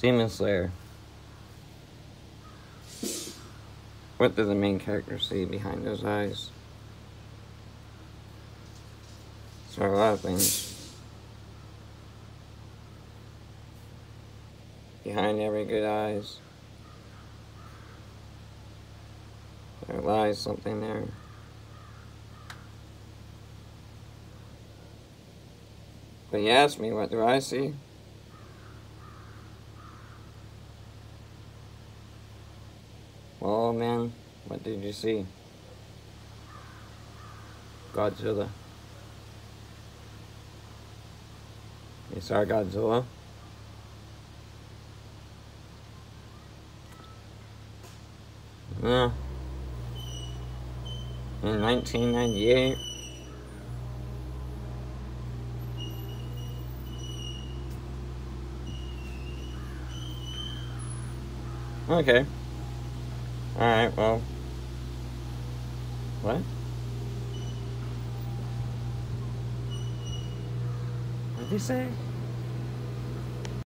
Demon Slayer. What does the main character see behind those eyes? So a lot of things. Behind every good eyes, there lies something there. But you ask me, what do I see? Well, man, what did you see? Godzilla. You saw Godzilla? Yeah. In 1998. Okay. Alright, well. What? What did he say?